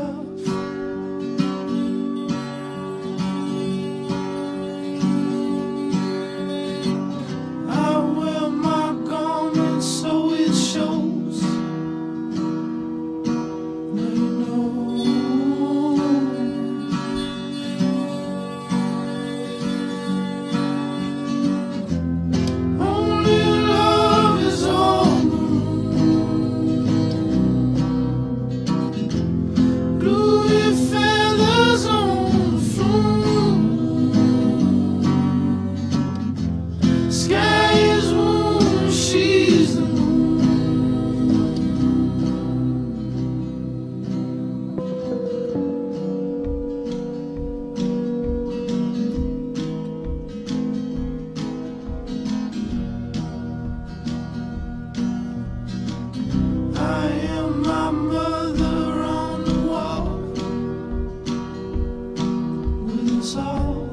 love. Us all.